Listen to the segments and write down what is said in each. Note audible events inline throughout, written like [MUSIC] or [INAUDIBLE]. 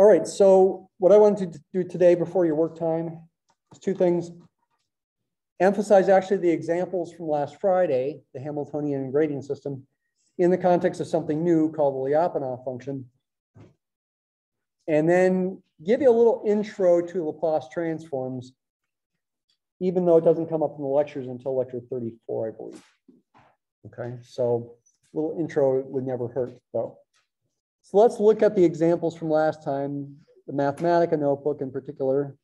All right, so what I wanted to do today before your work time is two things. Emphasize actually the examples from last Friday, the Hamiltonian gradient system, in the context of something new called the Lyapunov function. And then give you a little intro to Laplace transforms, even though it doesn't come up in the lectures until lecture 34, I believe. Okay, so a little intro would never hurt though. So let's look at the examples from last time, the Mathematica notebook in particular.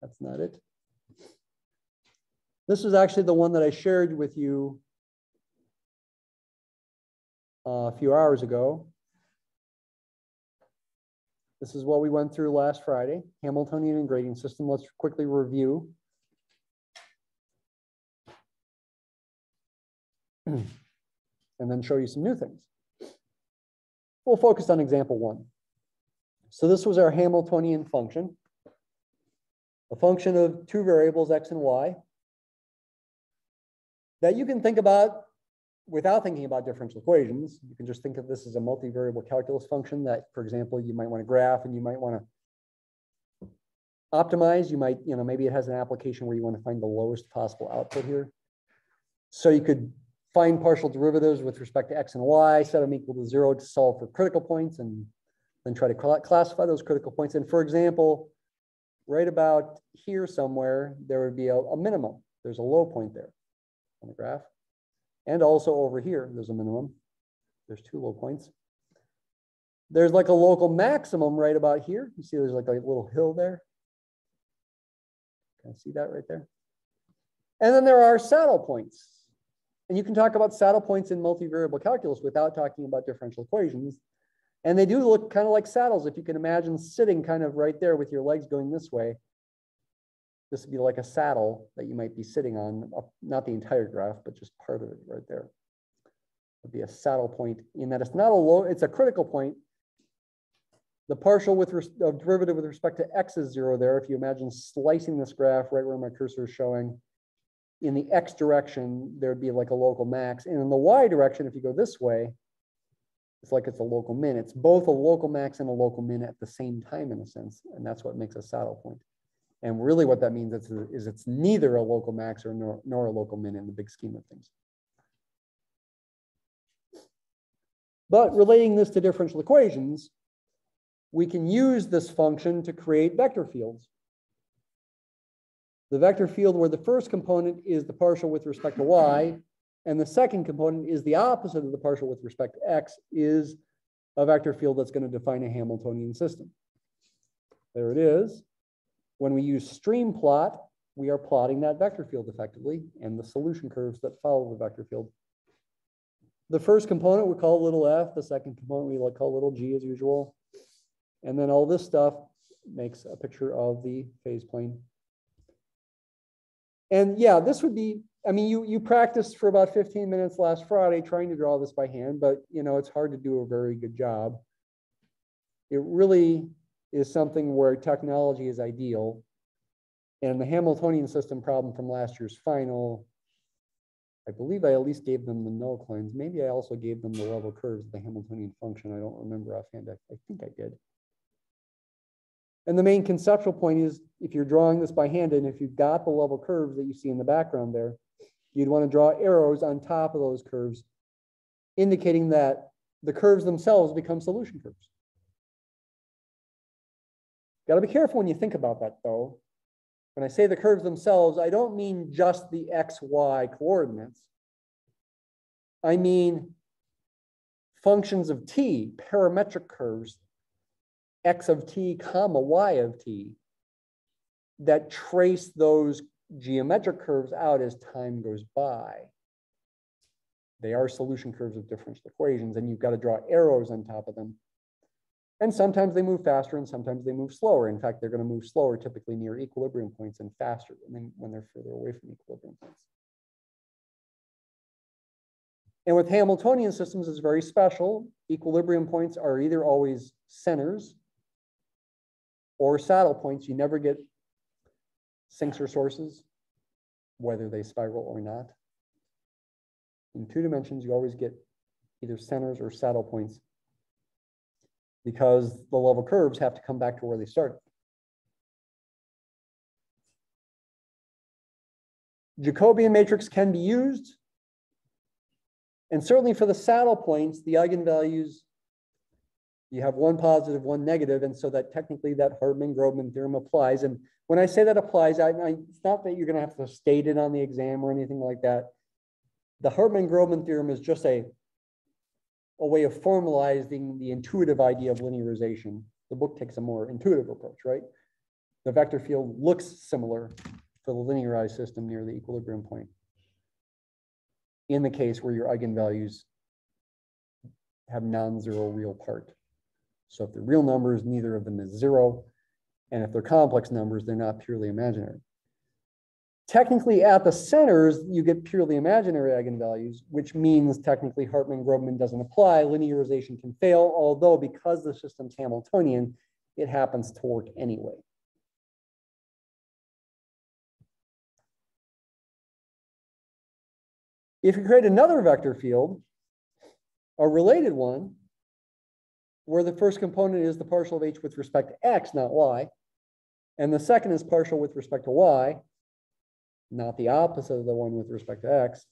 That's not it. This is actually the one that I shared with you uh, a few hours ago. This is what we went through last Friday, Hamiltonian gradient system. Let's quickly review. [CLEARS THROAT] and then show you some new things. We'll focus on example one. So this was our Hamiltonian function, a function of two variables, x and y, that you can think about without thinking about differential equations. You can just think of this as a multivariable calculus function that, for example, you might want to graph and you might want to optimize. You might, you know, maybe it has an application where you want to find the lowest possible output here. So you could find partial derivatives with respect to x and y, set them equal to zero to solve for critical points, and then try to classify those critical points. And for example, right about here somewhere, there would be a, a minimum. There's a low point there on the graph. And also over here, there's a minimum. There's two low points. There's like a local maximum right about here. You see there's like a little hill there. Can I see that right there? And then there are saddle points. And you can talk about saddle points in multivariable calculus without talking about differential equations. And they do look kind of like saddles. If you can imagine sitting kind of right there with your legs going this way, this would be like a saddle that you might be sitting on, not the entire graph, but just part of it right there. Would be a saddle point in that it's not a low, it's a critical point. The partial with derivative with respect to x is zero there. If you imagine slicing this graph right where my cursor is showing, in the x direction, there'd be like a local max. And in the y direction, if you go this way, it's like it's a local min. It's both a local max and a local min at the same time in a sense. And that's what makes a saddle point. And really what that means is, it's neither a local max or nor, nor a local min in the big scheme of things. But relating this to differential equations, we can use this function to create vector fields the vector field where the first component is the partial with respect to y, and the second component is the opposite of the partial with respect to x, is a vector field that's going to define a Hamiltonian system. There it is. When we use stream plot, we are plotting that vector field effectively and the solution curves that follow the vector field. The first component we call little f, the second component we call little g as usual. And then all this stuff makes a picture of the phase plane and yeah, this would be, I mean, you, you practiced for about 15 minutes last Friday trying to draw this by hand, but you know, it's hard to do a very good job. It really is something where technology is ideal. And the Hamiltonian system problem from last year's final, I believe I at least gave them the nullclines. Maybe I also gave them the level curves of the Hamiltonian function. I don't remember offhand. I, I think I did. And the main conceptual point is if you're drawing this by hand and if you've got the level curves that you see in the background there, you'd want to draw arrows on top of those curves, indicating that the curves themselves become solution curves. Got to be careful when you think about that though. When I say the curves themselves, I don't mean just the x, y coordinates. I mean functions of t, parametric curves x of t comma y of t that trace those geometric curves out as time goes by. They are solution curves of differential equations, and you've got to draw arrows on top of them. And sometimes they move faster and sometimes they move slower. In fact, they're going to move slower typically near equilibrium points and faster when they're further away from equilibrium points. And with Hamiltonian systems, it's very special. Equilibrium points are either always centers or saddle points, you never get sinks or sources, whether they spiral or not. In two dimensions, you always get either centers or saddle points because the level curves have to come back to where they started. Jacobian matrix can be used. And certainly for the saddle points, the eigenvalues, you have one positive, one negative, and so that technically that Hartman-Grobman theorem applies. And when I say that applies, I, I, it's not that you're going to have to state it on the exam or anything like that. The Hartman-Grobman theorem is just a, a way of formalizing the intuitive idea of linearization. The book takes a more intuitive approach, right? The vector field looks similar for the linearized system near the equilibrium point. In the case where your eigenvalues have non-zero real part. So if they're real numbers, neither of them is zero. And if they're complex numbers, they're not purely imaginary. Technically, at the centers, you get purely imaginary eigenvalues, which means technically Hartman-Grobman doesn't apply. Linearization can fail, although because the system's Hamiltonian, it happens to work anyway. If you create another vector field, a related one, where the first component is the partial of h with respect to x, not y, and the second is partial with respect to y, not the opposite of the one with respect to x,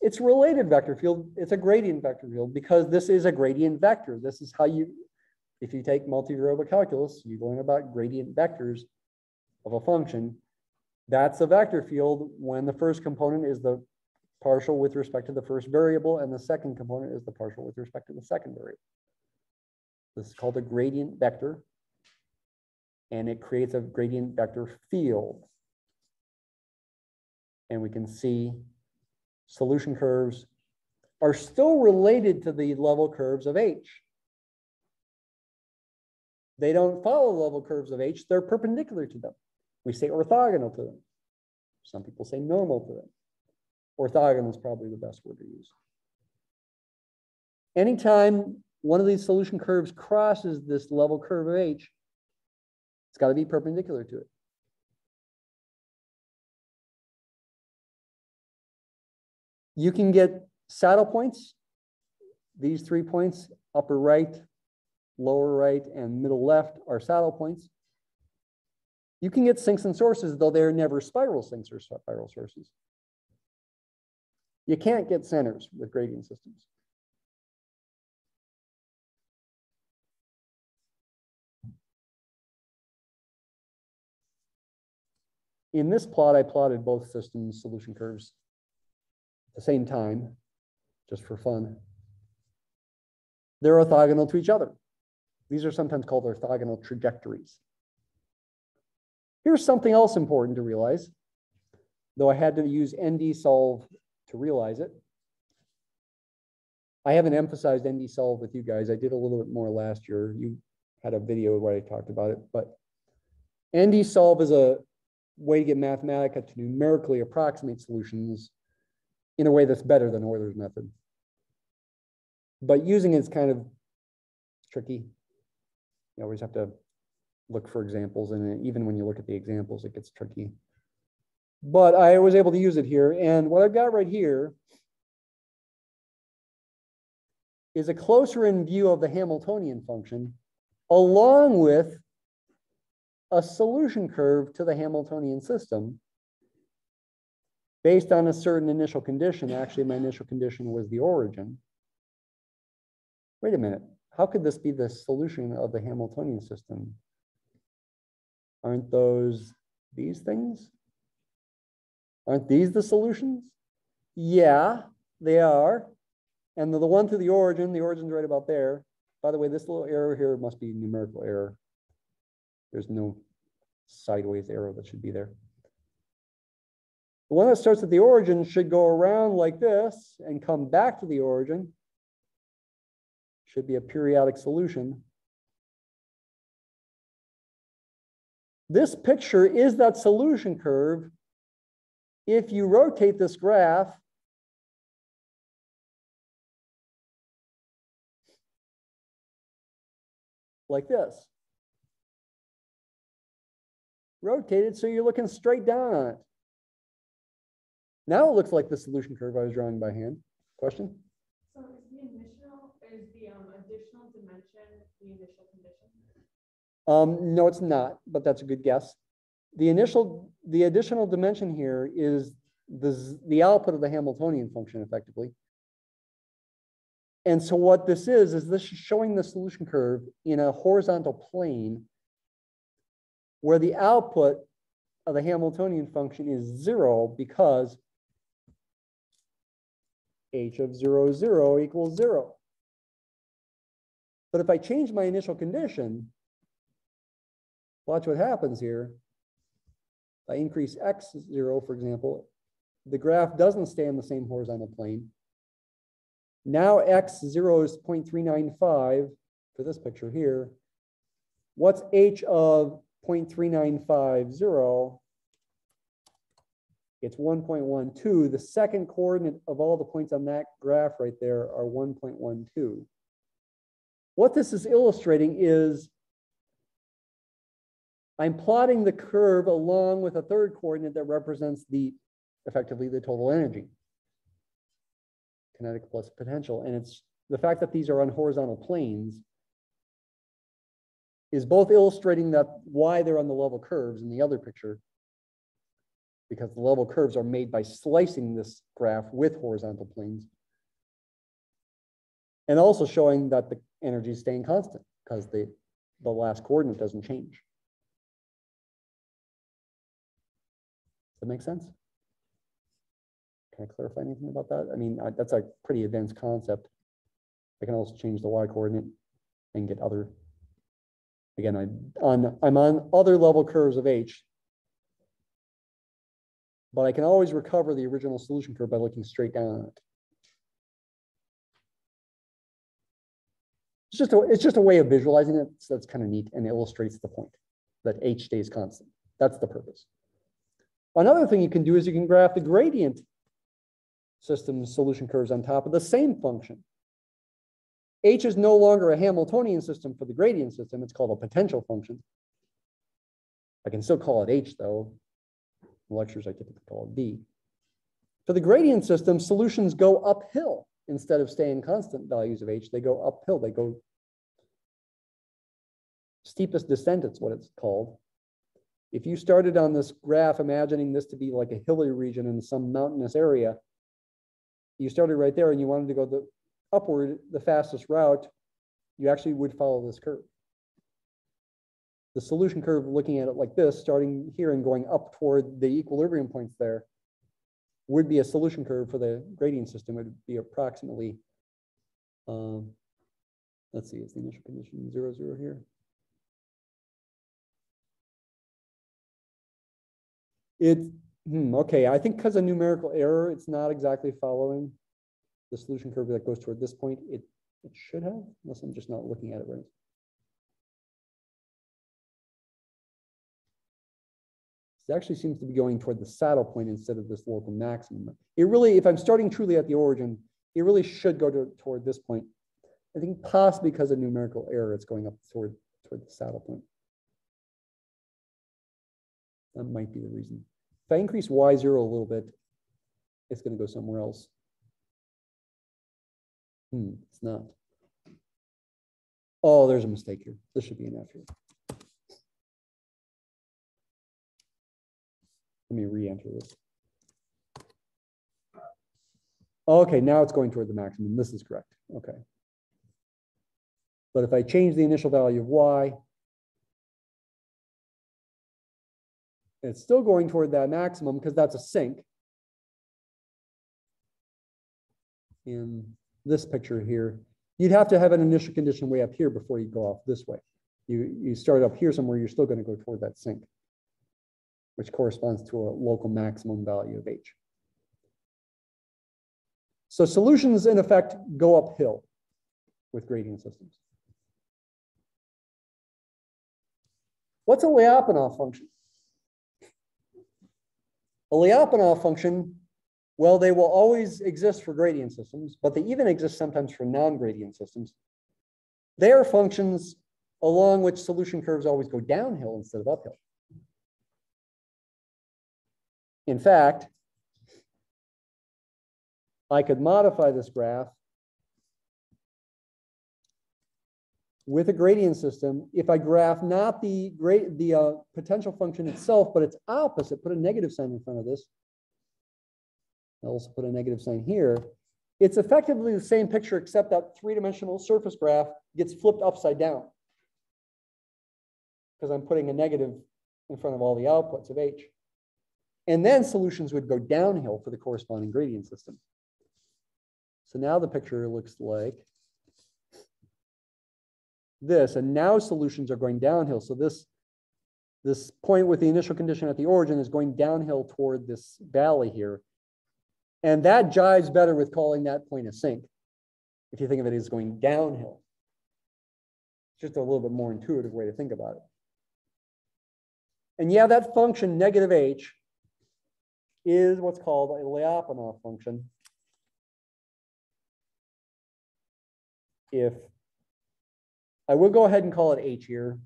it's related vector field. It's a gradient vector field because this is a gradient vector. This is how you, if you take multivariable calculus, you learn about gradient vectors of a function. That's a vector field when the first component is the partial with respect to the first variable, and the second component is the partial with respect to the second variable. This is called a gradient vector, and it creates a gradient vector field. And we can see solution curves are still related to the level curves of H. They don't follow level curves of H, they're perpendicular to them. We say orthogonal to them. Some people say normal to them. Orthogonal is probably the best word to use. Anytime one of these solution curves crosses this level curve of H, it's got to be perpendicular to it. You can get saddle points. These three points, upper right, lower right, and middle left are saddle points. You can get sinks and sources, though they're never spiral sinks or spiral sources. You can't get centers with gradient systems. In this plot, I plotted both systems solution curves at the same time, just for fun. They're orthogonal to each other. These are sometimes called orthogonal trajectories. Here's something else important to realize, though I had to use ND solve to realize it. I haven't emphasized ND solve with you guys. I did a little bit more last year. You had a video where I talked about it, but ND solve is a way to get Mathematica to numerically approximate solutions in a way that's better than Euler's method. But using it is kind of tricky. You always have to look for examples, and even when you look at the examples, it gets tricky. But I was able to use it here, and what I've got right here is a closer in view of the Hamiltonian function, along with a solution curve to the Hamiltonian system based on a certain initial condition. Actually, my initial condition was the origin. Wait a minute, how could this be the solution of the Hamiltonian system? Aren't those these things? Aren't these the solutions? Yeah, they are. And the, the one to the origin, the origin's right about there. By the way, this little arrow here must be numerical error. There's no sideways arrow that should be there. The one that starts at the origin should go around like this and come back to the origin. Should be a periodic solution. This picture is that solution curve. If you rotate this graph, like this rotated so you're looking straight down on it. Now it looks like the solution curve I was drawing by hand. Question? So is the initial, is the um, additional dimension the initial condition? Um, no, it's not, but that's a good guess. The initial, the additional dimension here is the, the output of the Hamiltonian function effectively. And so what this is, is this is showing the solution curve in a horizontal plane where the output of the Hamiltonian function is zero because h of zero, zero equals zero. But if I change my initial condition, watch what happens here. If I increase x zero, for example, the graph doesn't stay on the same horizontal plane. Now x zero is 0.395 for this picture here. What's h of 0.3950? It's 1.12. The second coordinate of all the points on that graph right there are 1.12. What this is illustrating is I'm plotting the curve along with a third coordinate that represents the, effectively the total energy. Kinetic plus potential. And it's the fact that these are on horizontal planes is both illustrating that why they're on the level curves in the other picture, because the level curves are made by slicing this graph with horizontal planes. And also showing that the energy is staying constant because the, the last coordinate doesn't change. Does that make sense? Can I clarify anything about that? I mean, I- that's a pretty advanced concept. I can also change the y coordinate and get other. Again, I'm on, I'm on other level curves of H. But I can always recover the original solution curve by looking straight down on it. It's just a, it's just a way of visualizing it, so that's kind of neat and illustrates the point that H stays constant. That's the purpose. Another thing you can do is you can graph the gradient system solution curves on top of the same function. H is no longer a Hamiltonian system for the gradient system. It's called a potential function. I can still call it H though. In lectures, I typically call it B. For the gradient system, solutions go uphill instead of staying constant values of H. They go uphill. They go steepest descent, it's what it's called. If you started on this graph, imagining this to be like a hilly region in some mountainous area, you started right there and you wanted to go the upward, the fastest route, you actually would follow this curve. The solution curve, looking at it like this, starting here and going up toward the equilibrium points there, would be a solution curve for the gradient system. It would be approximately, um, let's see, is the initial condition zero, zero here? It, hmm, okay, I think because of numerical error, it's not exactly following the solution curve that goes toward this point. It, it should have, unless I'm just not looking at it right. It actually seems to be going toward the saddle point instead of this local maximum. It really, if I'm starting truly at the origin, it really should go to, toward this point. I think possibly because of numerical error, it's going up toward, toward the saddle point. That might be the reason. If I increase y zero a little bit, it's going to go somewhere else. Hmm, it's not. Oh, there's a mistake here. This should be an F here. Let me re-enter this. Okay, now it's going toward the maximum. This is correct. Okay. But if I change the initial value of y, it's still going toward that maximum because that's a sink. In this picture here, you'd have to have an initial condition way up here before you go off this way. You, you start up here somewhere, you're still going to go toward that sink, which corresponds to a local maximum value of H. So solutions, in effect, go uphill with gradient systems. What's a Lyapunov function? A Lyapunov function, well, they will always exist for gradient systems, but they even exist sometimes for non-gradient systems. They are functions along which solution curves always go downhill instead of uphill. In fact, I could modify this graph with a gradient system, if I graph not the grade, the uh, potential function itself, but its opposite, put a negative sign in front of this. I'll also put a negative sign here. It's effectively the same picture, except that three-dimensional surface graph gets flipped upside down. Because I'm putting a negative in front of all the outputs of H. And then solutions would go downhill for the corresponding gradient system. So now the picture looks like this, and now solutions are going downhill. So this, this point with the initial condition at the origin is going downhill toward this valley here. And that jives better with calling that point a sink. If you think of it as going downhill. It's just a little bit more intuitive way to think about it. And yeah, that function negative h is what's called a Lyapunov function. If I will go ahead and call it H here,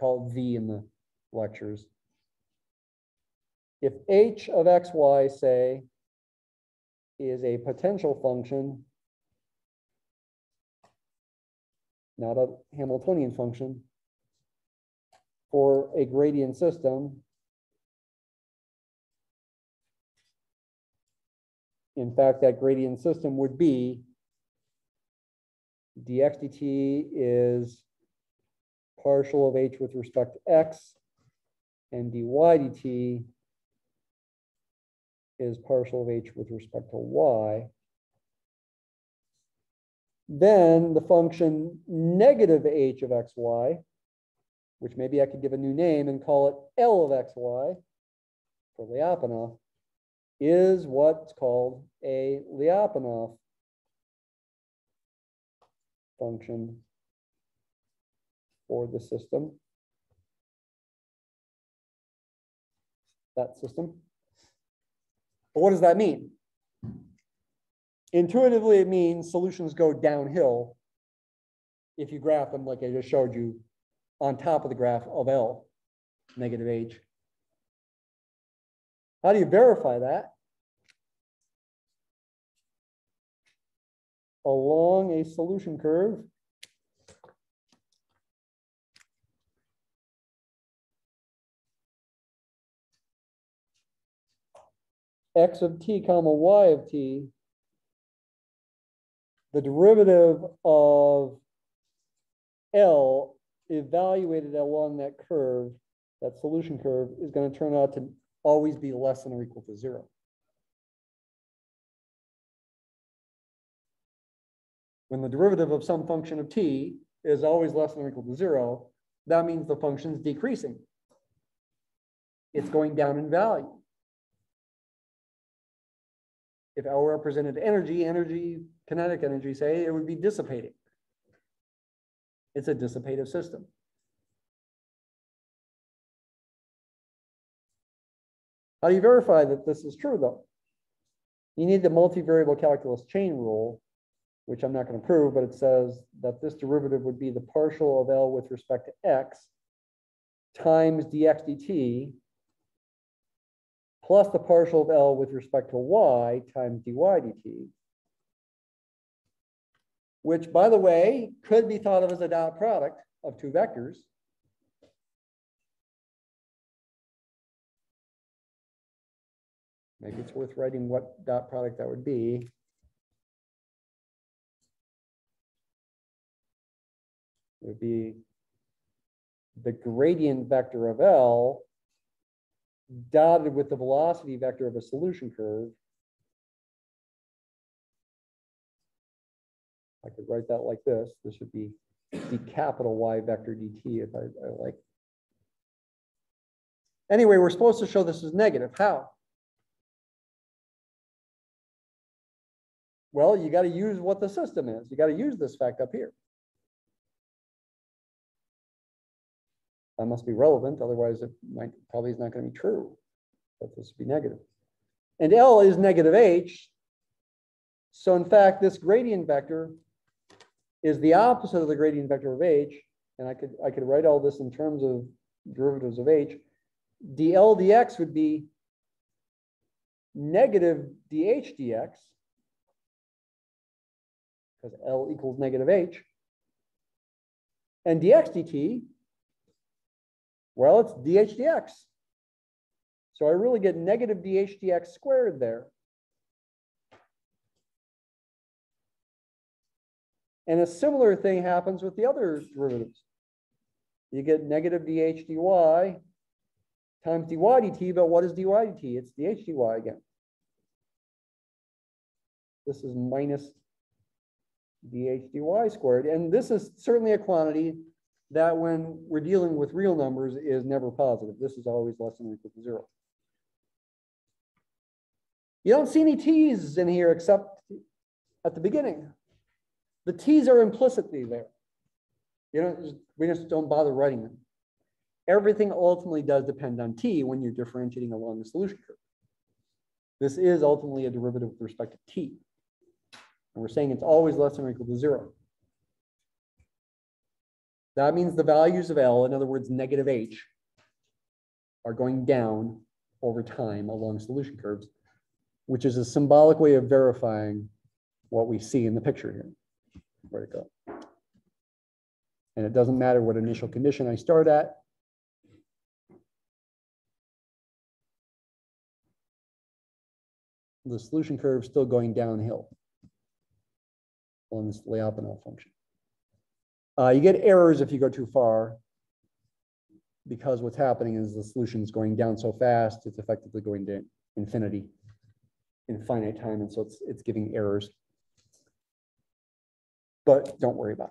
call it V in the lectures. If H of xy, say, is a potential function, not a Hamiltonian function, for a gradient system, in fact, that gradient system would be dx dt is partial of h with respect to x, and dy dt is partial of h with respect to y. Then the function negative h of xy, which maybe I could give a new name and call it L of xy for Lyapunov, is what's called a Lyapunov function for the system. That system. But what does that mean? Intuitively, it means solutions go downhill if you graph them like I just showed you on top of the graph of L, negative H. How do you verify that? along a solution curve. X of t comma y of t, the derivative of L evaluated along that curve, that solution curve, is going to turn out to always be less than or equal to zero. when the derivative of some function of t is always less than or equal to zero, that means the function is decreasing. It's going down in value. If L represented energy, energy, kinetic energy, say, it would be dissipating. It's a dissipative system. How do you verify that this is true, though? You need the multivariable calculus chain rule which I'm not going to prove, but it says that this derivative would be the partial of L with respect to x times dx dt plus the partial of L with respect to y times dy dt, which, by the way, could be thought of as a dot product of two vectors. Maybe it's worth writing what dot product that would be. It would be the gradient vector of L dotted with the velocity vector of a solution curve. I could write that like this. This would be d capital Y vector dt if I, I like. Anyway, we're supposed to show this is negative. How? Well, you got to use what the system is. You got to use this fact up here. That must be relevant, otherwise it might, probably is not going to be true. But this would be negative. And L is negative H. So in fact, this gradient vector is the opposite of the gradient vector of H. And I could, I could write all this in terms of derivatives of H. dl dx would be negative dh dx, because L equals negative H. And dx dt, well, it's dh dx. So I really get negative dh dx squared there. And a similar thing happens with the other derivatives. You get negative dh dy times dy dt, but what is dy dt? It's dh dy again. This is minus dh dy squared. And this is certainly a quantity that when we're dealing with real numbers is never positive. This is always less than or equal to zero. You don't see any t's in here except at the beginning. The t's are implicitly there. You know, we just don't bother writing them. Everything ultimately does depend on t when you're differentiating along the solution curve. This is ultimately a derivative with respect to t. And we're saying it's always less than or equal to zero. That means the values of L, in other words, negative H, are going down over time along solution curves, which is a symbolic way of verifying what we see in the picture here. Where to go? And it doesn't matter what initial condition I start at. The solution curve is still going downhill on this Lyapunov function. Uh, you get errors if you go too far because what's happening is the solution is going down so fast, it's effectively going to infinity in finite time. And so it's, it's giving errors. But don't worry about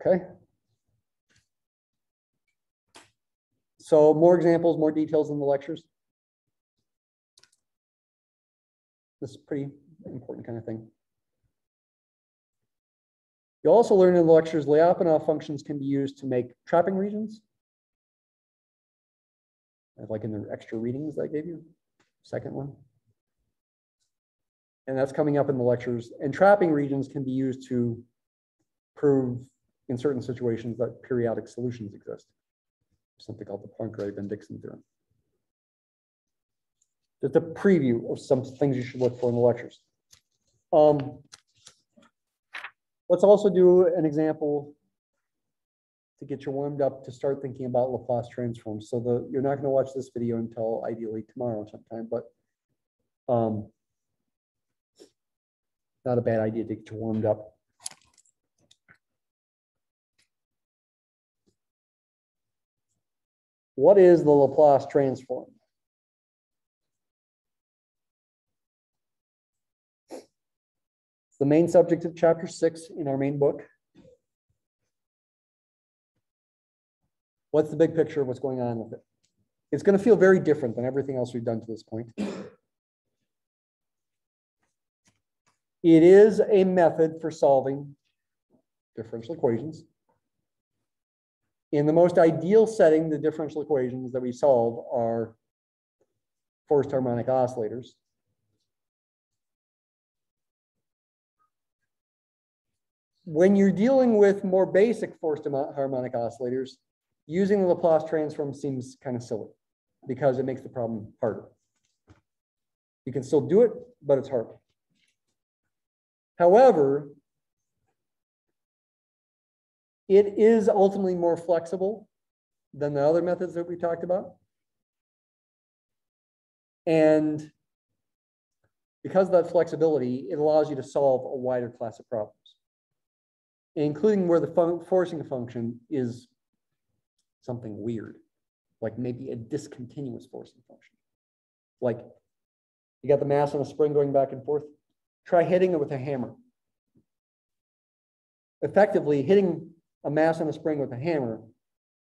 it. Okay. So more examples, more details in the lectures. This is pretty important kind of thing. You'll also learn in the lectures, Lyapunov functions can be used to make trapping regions. Like in the extra readings I gave you, second one. And that's coming up in the lectures. And trapping regions can be used to prove in certain situations that periodic solutions exist. Something called the Poincare-Bendixson theorem just a preview of some things you should look for in the lectures. Um, let's also do an example to get you warmed up to start thinking about Laplace transforms. So the you're not going to watch this video until ideally tomorrow sometime, but um, not a bad idea to get you warmed up. What is the Laplace transform? The main subject of chapter six in our main book. What's the big picture of what's going on with it? It's going to feel very different than everything else we've done to this point. It is a method for solving differential equations. In the most ideal setting, the differential equations that we solve are forced harmonic oscillators. When you're dealing with more basic forced harmonic oscillators, using the Laplace transform seems kind of silly because it makes the problem harder. You can still do it, but it's hard. However, it is ultimately more flexible than the other methods that we talked about. And because of that flexibility, it allows you to solve a wider class of problems including where the fun forcing function is something weird, like maybe a discontinuous forcing function. Like you got the mass on a spring going back and forth, try hitting it with a hammer. Effectively, hitting a mass on a spring with a hammer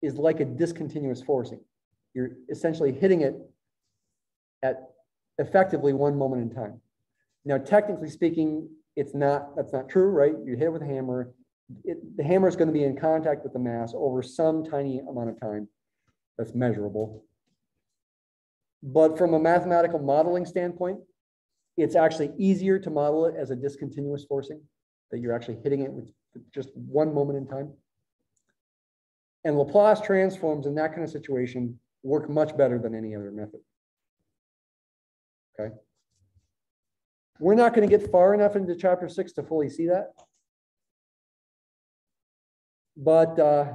is like a discontinuous forcing. You're essentially hitting it at effectively one moment in time. Now, technically speaking, it's not, that's not true, right? You hit it with a hammer, it, the hammer is going to be in contact with the mass over some tiny amount of time that's measurable. But from a mathematical modeling standpoint, it's actually easier to model it as a discontinuous forcing, that you're actually hitting it with just one moment in time. And Laplace transforms in that kind of situation work much better than any other method. Okay. We're not going to get far enough into chapter six to fully see that. But uh,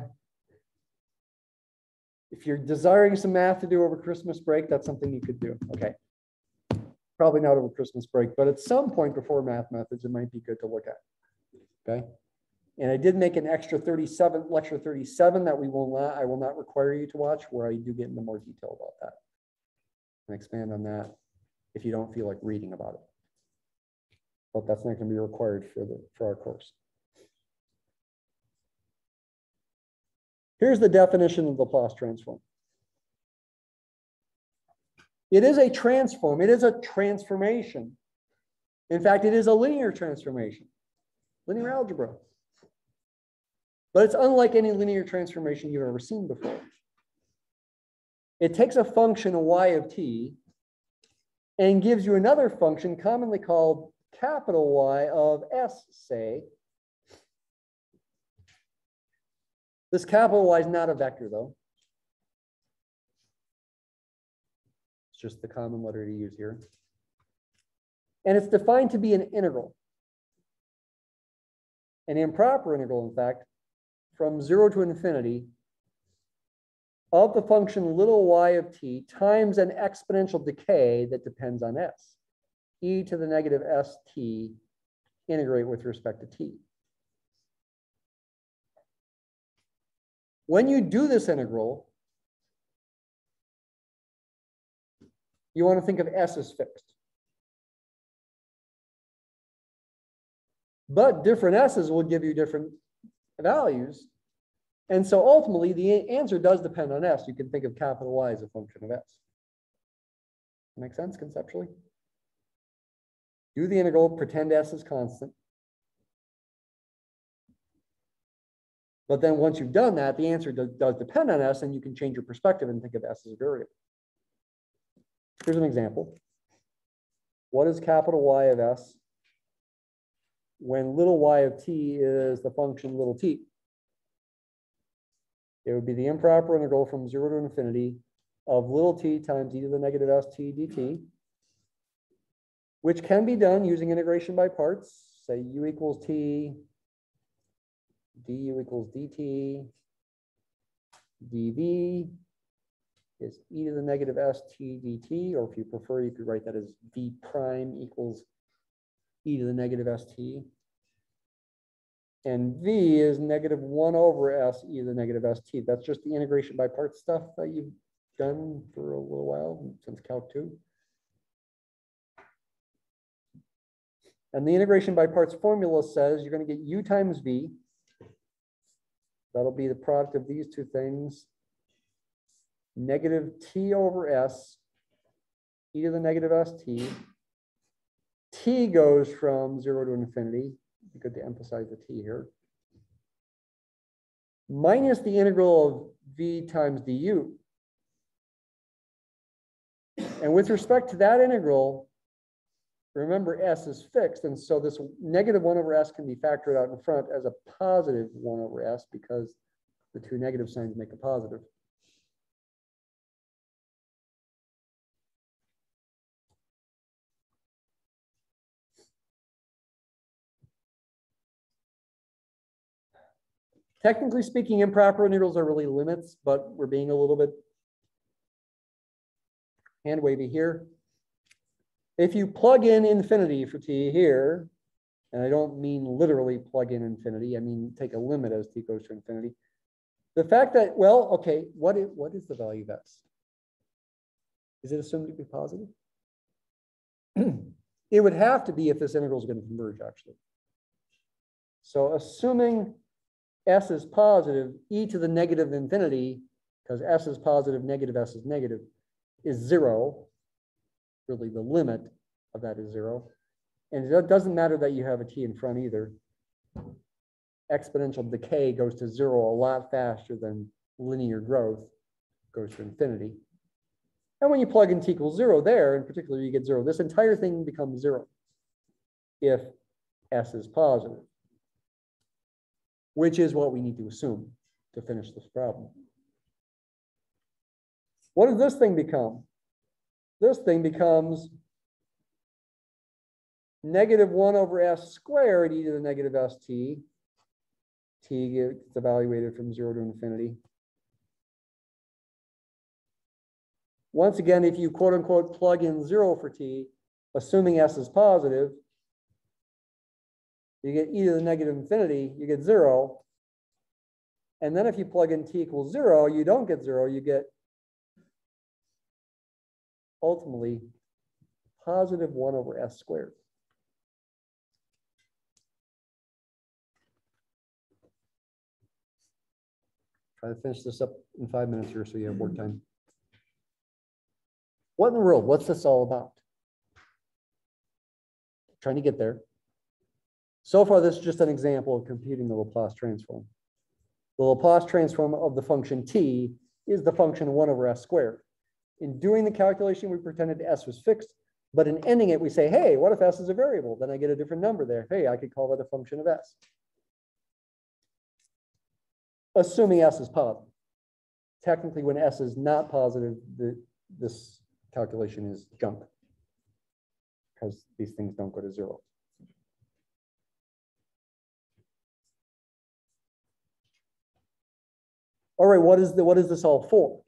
if you're desiring some math to do over Christmas break, that's something you could do. Okay. Probably not over Christmas break, but at some point before math methods, it might be good to look at. Okay. And I did make an extra 37, lecture 37 that we will not, I will not require you to watch where I do get into more detail about that. And expand on that if you don't feel like reading about it. But that's not going to be required for the for our course. Here's the definition of the Laplace transform. It is a transform. It is a transformation. In fact, it is a linear transformation, linear algebra. But it's unlike any linear transformation you've ever seen before. It takes a function, y of t, and gives you another function commonly called capital Y of s, say. This capital Y is not a vector, though. It's just the common letter to use here. And it's defined to be an integral. An improper integral, in fact, from zero to infinity of the function little y of t times an exponential decay that depends on s. e to the negative st integrate with respect to t. When you do this integral, you want to think of s as fixed. But different s's will give you different values. And so ultimately, the answer does depend on s. You can think of capital Y as a function of s. Make sense conceptually? Do the integral, pretend s is constant. But then once you've done that, the answer does, does depend on s, and you can change your perspective and think of s as a variable. Here's an example. What is capital Y of s when little y of t is the function little t? It would be the improper integral from zero to infinity of little t times e to the negative st dt, which can be done using integration by parts. Say u equals t du equals dt, dv is e to the negative st dt, or if you prefer, you could write that as v prime equals e to the negative st. And v is negative 1 over s e to the negative st. That's just the integration by parts stuff that you've done for a little while since Calc 2. And the integration by parts formula says you're going to get u times v That'll be the product of these two things. Negative t over s, e to the negative st. t goes from 0 to infinity. Good to emphasize the t here. Minus the integral of v times du. And with respect to that integral, Remember, s is fixed, and so this negative 1 over s can be factored out in front as a positive 1 over s because the two negative signs make a positive. Technically speaking, improper integrals are really limits, but we're being a little bit hand wavy here. If you plug in infinity for t here, and I don't mean literally plug in infinity, I mean take a limit as t goes to infinity. The fact that, well, okay, what is, what is the value of s? Is it assumed to be positive? [CLEARS THROAT] it would have to be if this integral is going to converge, actually. So assuming s is positive, e to the negative infinity, because s is positive, negative s is negative, is zero really the limit of that is zero. And it doesn't matter that you have a t in front either. Exponential decay goes to zero a lot faster than linear growth goes to infinity. And when you plug in t equals zero there, in particular, you get zero. This entire thing becomes zero if s is positive, which is what we need to assume to finish this problem. What does this thing become? This thing becomes negative 1 over s squared e to the negative st t gets evaluated from zero to infinity. Once again, if you quote unquote plug in zero for t, assuming s is positive, you get e to the negative infinity, you get zero. And then if you plug in t equals zero, you don't get zero, you get ultimately positive one over s squared. Try to finish this up in five minutes here so you have more time. What in the world? What's this all about? Trying to get there. So far, this is just an example of computing the Laplace transform. The Laplace transform of the function t is the function 1 over s squared. In doing the calculation, we pretended s was fixed, but in ending it, we say, hey, what if s is a variable? Then I get a different number there. Hey, I could call that a function of s assuming S is positive. Technically, when S is not positive, the, this calculation is junk because these things don't go to zero. All right, what is the what is this all for?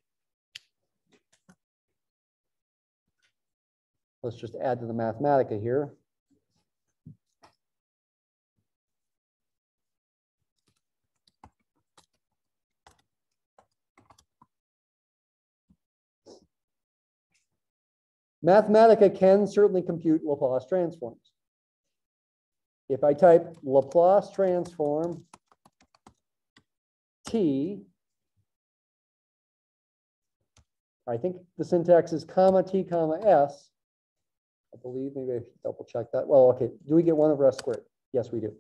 Let's just add to the Mathematica here. Mathematica can certainly compute Laplace transforms. If I type Laplace transform T, I think the syntax is comma T comma S. I believe, maybe I should double check that. Well, okay, do we get one over S squared? Yes, we do.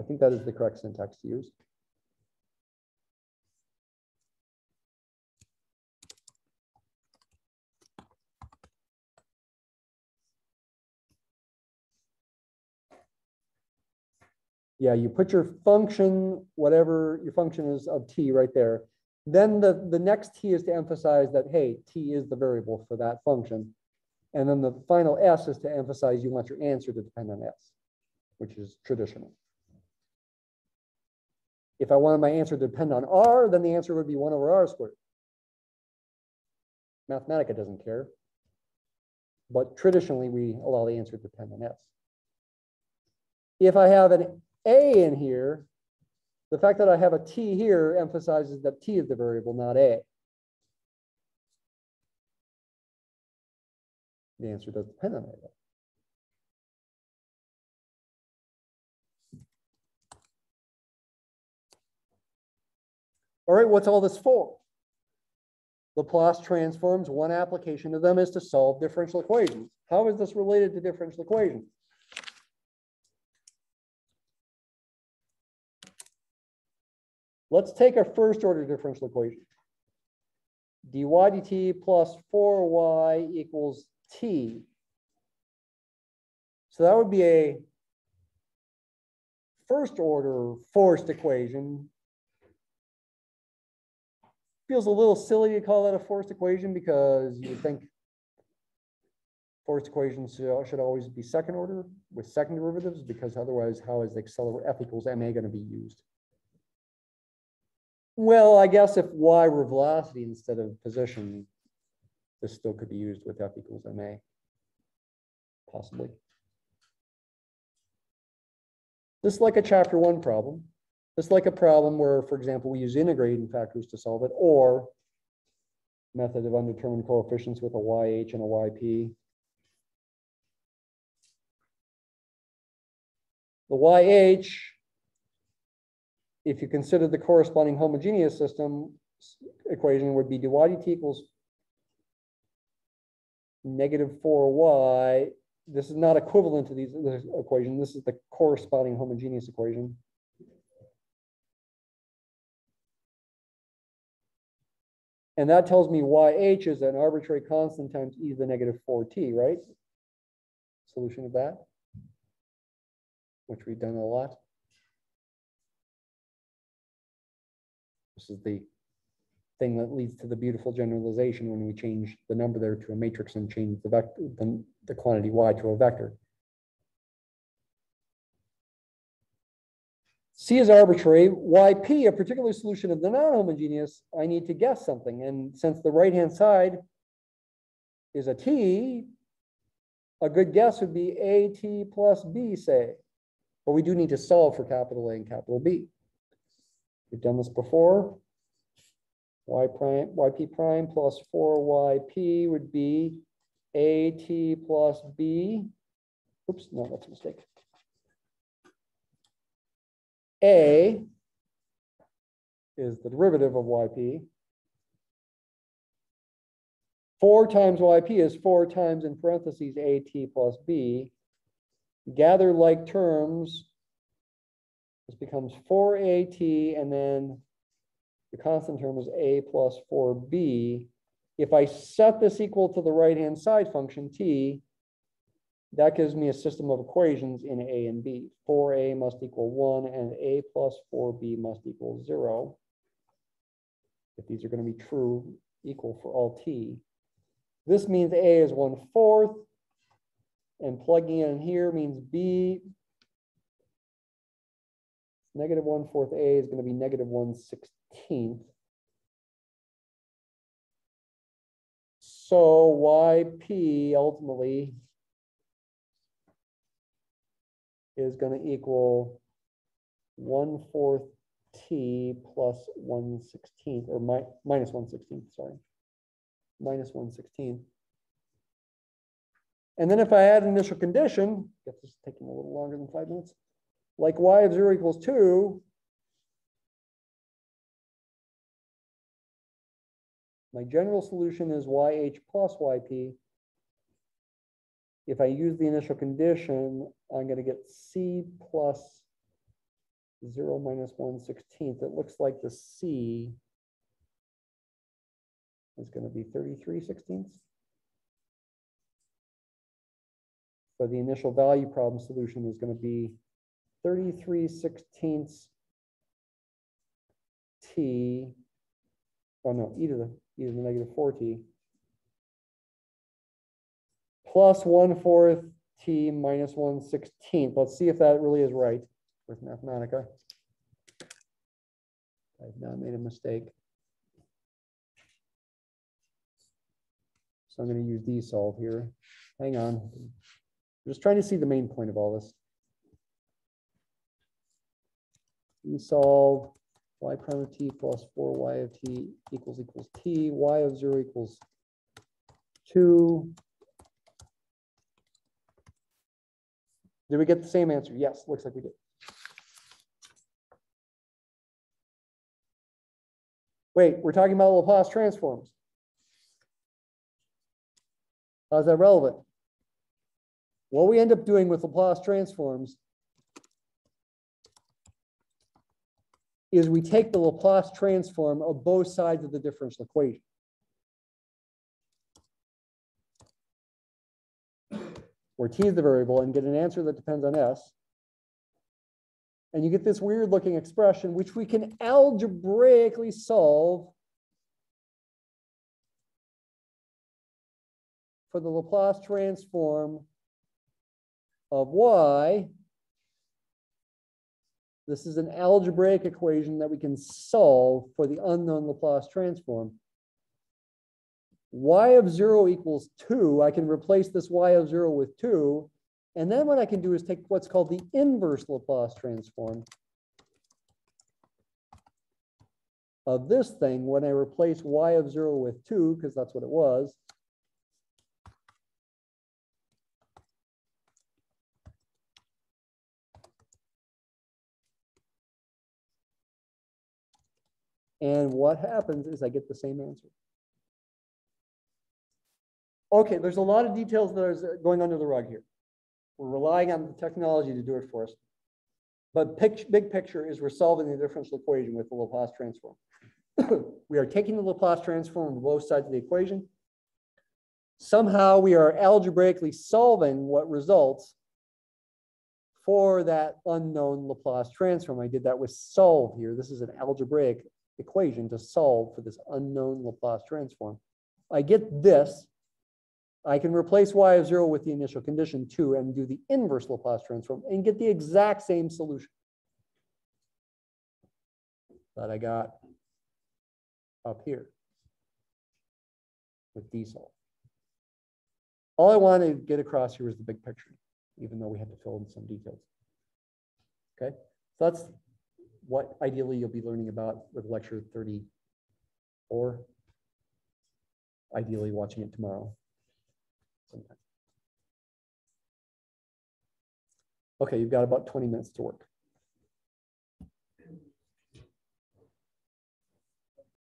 I think that is the correct syntax to use. yeah, you put your function, whatever your function is of t right there. Then the, the next t is to emphasize that, hey, t is the variable for that function. And then the final s is to emphasize you want your answer to depend on s, which is traditional. If I wanted my answer to depend on r, then the answer would be 1 over r squared. Mathematica doesn't care. But traditionally, we allow the answer to depend on s. If I have an a in here, the fact that I have a t here emphasizes that t is the variable, not a. The answer does depend on a. All right, what's all this for? Laplace transforms, one application of them is to solve differential equations. How is this related to differential equations? Let's take our first order differential equation. dy dt plus 4y equals t. So that would be a first order forced equation. Feels a little silly to call that a forced equation because you would think forced equations should always be second order with second derivatives because otherwise how is the accelerator f equals ma going to be used? Well, I guess if y were velocity instead of position, this still could be used with f equals ma, possibly. This is like a chapter one problem. This is like a problem where, for example, we use integrating factors to solve it, or method of undetermined coefficients with a YH and a YP. The YH if you consider the corresponding homogeneous system equation would be dy dt equals negative 4y. This is not equivalent to these this equation. This is the corresponding homogeneous equation. And that tells me YH is an arbitrary constant times e to the negative 4t, right? Solution of that, which we've done a lot. This is the thing that leads to the beautiful generalization when we change the number there to a matrix and change the vector, the, the quantity y to a vector. C is arbitrary. YP, a particular solution of the non-homogeneous, I need to guess something. And since the right-hand side is a T, a good guess would be AT plus B, say. But we do need to solve for capital A and capital B. We've done this before. Y prime, YP prime plus 4YP would be AT plus B. Oops, no, that's a mistake. A is the derivative of YP. Four times YP is four times in parentheses AT plus B. Gather like terms. This becomes four AT and then the constant term is A plus four B. If I set this equal to the right-hand side function T, that gives me a system of equations in A and B. 4A must equal 1 and A plus 4B must equal 0. If these are going to be true, equal for all T. This means A is 1 fourth, and plugging in here means B. Negative 1 fourth A is going to be negative 1 16th. So YP ultimately is going to equal 1 fourth t plus 1 16th, or mi minus 1 16th, sorry. Minus 1 16th. And then if I add an initial condition, this taking a little longer than five minutes, like y of 0 equals 2, my general solution is yh plus yp if I use the initial condition, I'm going to get C plus 0 minus 1 16th. It looks like the C is going to be 33 sixteenths. So the initial value problem solution is going to be 33 sixteenths t, oh no, e to the, e to the negative 4t plus 1 fourth t minus 1 16th. Let's see if that really is right with Mathematica. I've not made a mistake. So I'm going to use dsolve here. Hang on. I'm just trying to see the main point of all this. dsolve y prime of t plus 4y of t equals equals t, y of 0 equals 2, Did we get the same answer? Yes, looks like we did. Wait, we're talking about Laplace transforms. How's that relevant? What we end up doing with Laplace transforms is we take the Laplace transform of both sides of the differential equation. where t is the variable and get an answer that depends on s. And you get this weird looking expression, which we can algebraically solve for the Laplace transform of y. This is an algebraic equation that we can solve for the unknown Laplace transform y of 0 equals 2, I can replace this y of 0 with 2. And then what I can do is take what's called the inverse Laplace transform of this thing when I replace y of 0 with 2, because that's what it was. And what happens is I get the same answer. Okay, there's a lot of details that are going under the rug here. We're relying on the technology to do it for us. But big picture is we're solving the differential equation with the Laplace transform. [COUGHS] we are taking the Laplace transform on both sides of the equation. Somehow we are algebraically solving what results for that unknown Laplace transform. I did that with solve here. This is an algebraic equation to solve for this unknown Laplace transform. I get this I can replace y of 0 with the initial condition 2 and do the inverse Laplace transform and get the exact same solution. that I got up here with dsolve. All I wanted to get across here was the big picture, even though we had to fill in some details. Okay, so that's what ideally you'll be learning about with lecture 34. Ideally watching it tomorrow. sometime. Okay, you've got about 20 minutes to work.